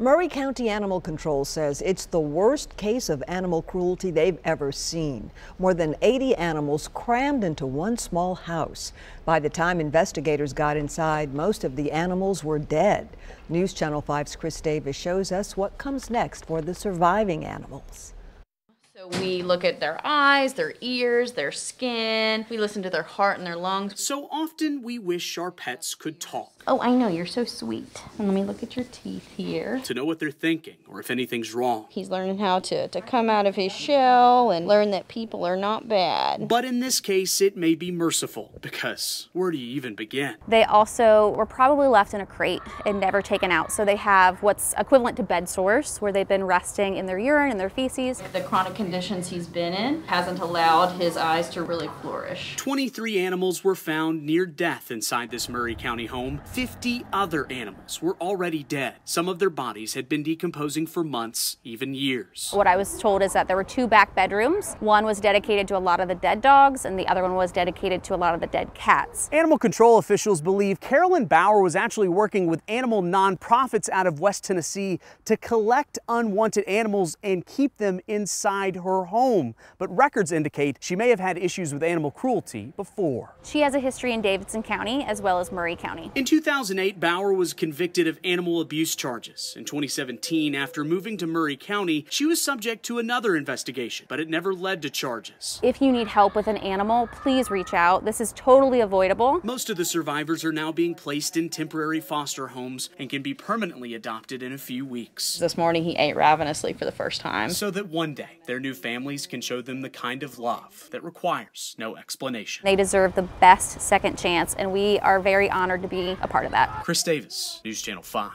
Maury County Animal Control says it's the worst case of animal cruelty they've ever seen. More than 80 animals crammed into one small house. By the time investigators got inside, most of the animals were dead. News Channel 5's Chris Davis shows us what comes next for the surviving animals. So we look at their eyes, their ears, their skin. We listen to their heart and their lungs. So often we wish our pets could talk. Oh, I know, you're so sweet. Let me look at your teeth here. To know what they're thinking or if anything's wrong. He's learning how to, to come out of his shell and learn that people are not bad. But in this case, it may be merciful because where do you even begin? They also were probably left in a crate and never taken out. So they have what's equivalent to bed sores where they've been resting in their urine and their feces. The chronic conditions he's been in hasn't allowed his eyes to really flourish. 23 animals were found near death inside this Maury County home. 50 other animals were already dead. Some of their bodies had been decomposing for months, even years. What I was told is that there were two back bedrooms. One was dedicated to a lot of the dead dogs, and the other one was dedicated to a lot of the dead cats. Animal control officials believe Carolyn Bauer was actually working with animal nonprofits out of West Tennessee to collect unwanted animals and keep them inside her home. But records indicate she may have had issues with animal cruelty before. She has a history in Davidson County as well as Maury County. In 2008, Bauer was convicted of animal abuse charges. In 2017, after moving to Maury County, she was subject to another investigation, but it never led to charges. If you need help with an animal, please reach out. This is totally avoidable. Most of the survivors are now being placed in temporary foster homes and can be permanently adopted in a few weeks. This morning he ate ravenously for the first time. So that one day their new families can show them the kind of love that requires no explanation. They deserve the best second chance, and we are very honored to be a part of that. Chris Davis, News Channel 5.